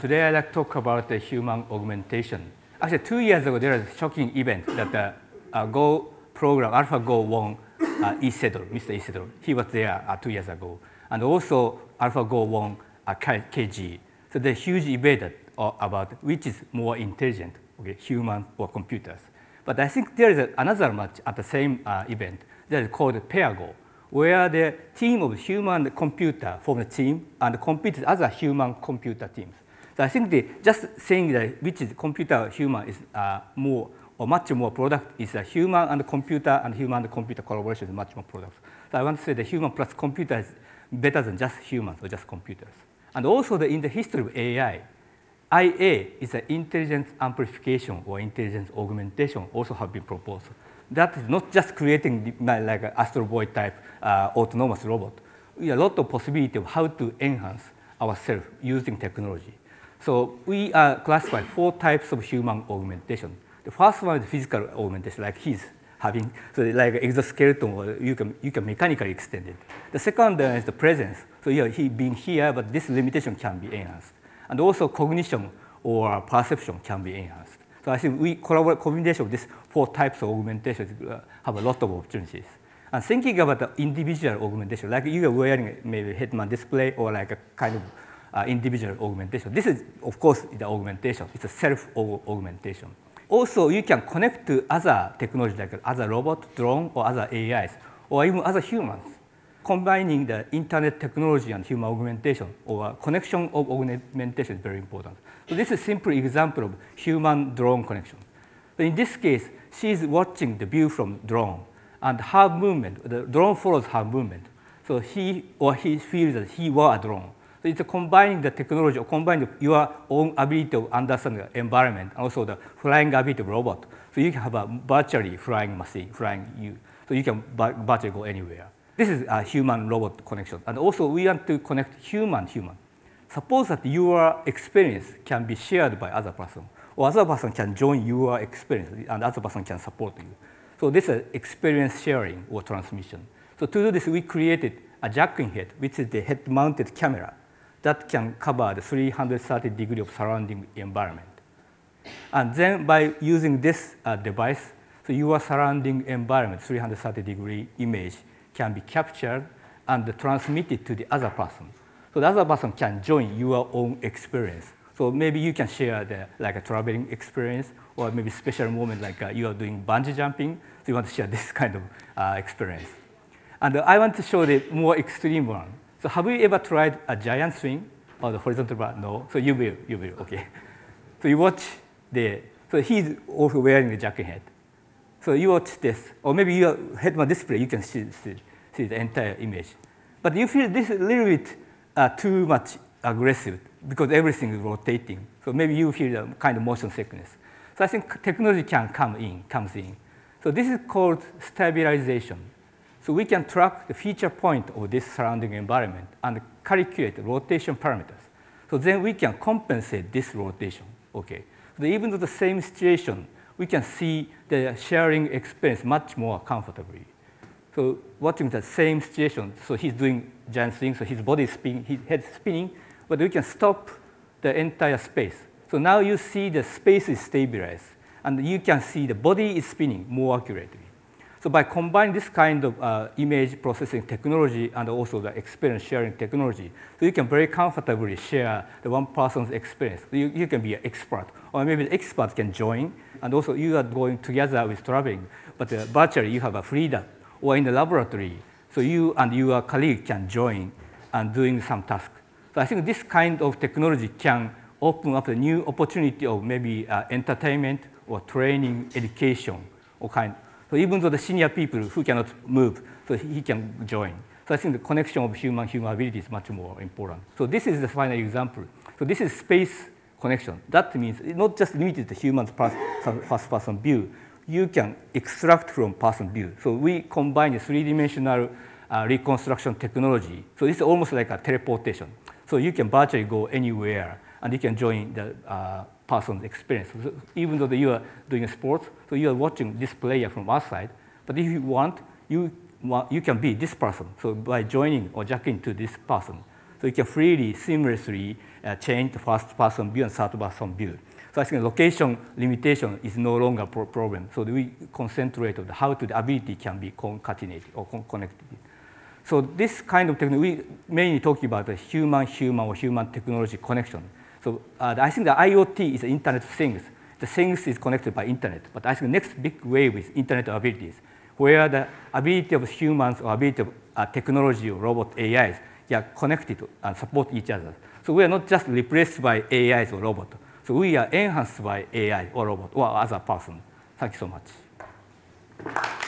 Today I'd like to talk about the human augmentation. Actually, two years ago, there was a shocking event that the uh, Go program, AlphaGo won uh, Lee Sedol, Mr. Lee Sedol. He was there uh, two years ago. And also, AlphaGo won uh, Ke Jie. So the huge debate uh, about which is more intelligent, okay, human or computers. But I think there is another match at the same uh, event that is called PairGo, where the team of human computer form a team and compete with other human computer teams. So I think the, just saying that which is computer human is uh, more or much more product is a human and computer and human and computer collaboration is much more product. So I want to say the human plus computer is better than just humans or just computers. And also the, in the history of AI, IA is an intelligence amplification or intelligence augmentation also have been proposed. That is not just creating like an Astro Boy type uh, autonomous robot. We have a lot of possibility of how to enhance ourselves using technology. So we are classified four types of human augmentation. The first one is physical augmentation, like he's having, so like exoskeleton, or you can, you can mechanically extend it. The second one is the presence. So yeah, he being here, but this limitation can be enhanced. And also cognition or perception can be enhanced. So I think we collaborate combination of these four types of augmentations uh, have a lot of opportunities. And thinking about the individual augmentation, like you are wearing maybe head-mount display or like a kind of uh, individual augmentation. This is, of course, the augmentation. It's a self-augmentation. Also, you can connect to other technology like other robot, drone, or other AIs, or even other humans. Combining the internet technology and human augmentation or connection of augmentation is very important. So this is a simple example of human-drone connection. In this case, she is watching the view from drone, and her movement, the drone follows her movement. So he or he feels that he were a drone. So it's combining the technology or combining your own ability to understand the environment also the flying ability of robot. So you can have a virtually flying machine, flying you. So you can virtually go anywhere. This is a human-robot connection. And also we want to connect human-human. Suppose that your experience can be shared by other person, or other person can join your experience, and other person can support you. So this is experience sharing or transmission. So to do this, we created a JackIn Head, which is the head-mounted camera that can cover the 330 degree of surrounding environment. And then by using this uh, device, so your surrounding environment, 330 degree image, can be captured and transmitted to the other person. So the other person can join your own experience. So maybe you can share the like a traveling experience or maybe special moment like uh, you are doing bungee jumping. So you want to share this kind of uh, experience. And I want to show the more extreme one. So have you ever tried a giant swing or the horizontal bar? No. So you will, you will, okay. So you watch the, so he's also wearing the JackIn Head. So you watch this, or maybe your head-mount display, you can see, see, see, the entire image. But you feel this a little bit uh, too much aggressive because everything is rotating. So maybe you feel a kind of motion sickness. So I think technology can come in, comes in. So this is called stabilization. So we can track the feature point of this surrounding environment and calculate rotation parameters. So then we can compensate this rotation. Okay. So even though the same situation, we can see the sharing experience much more comfortably. So watching the same situation, so he's doing giant swing, so his body is spinning, his head spinning, but we can stop the entire space. So now you see the space is stabilized, and you can see the body is spinning more accurately. So by combining this kind of uh, image processing technology and also the experience sharing technology, so you can very comfortably share the one person's experience. You, you can be an expert, or maybe the expert can join, and also you are going together with traveling, but uh, virtually you have a freedom, or in the laboratory, so you and your colleague can join and doing some task. So I think this kind of technology can open up a new opportunity of maybe uh, entertainment or training, education, or kind so even though the senior people who cannot move, so he can join. So I think the connection of human-human ability is much more important. So this is the final example. So this is space connection. That means not just limited to human first-person view. You can extract from person view. So we combine the three-dimensional uh, reconstruction technology. So it's almost like a teleportation. So you can virtually go anywhere and you can join the uh, person's experience. So even though you are doing sports, so you are watching this player from outside, but if you want, you, you can be this person. So by joining or jacking to this person, so you can freely, seamlessly uh, change the first person view and third person view. So I think location limitation is no longer a pro problem. So we concentrate on how to the ability can be concatenated or con connected. So this kind of technology, we mainly talking about the human-human or human technology connection. So uh, I think the IoT is the Internet of Things. The things is connected by Internet. But I think the next big wave is Internet of abilities, where the ability of humans or ability of uh, technology or robot AIs are connected and support each other. So we are not just replaced by AIs or robot. So we are enhanced by AI or robot or other person. Thank you so much.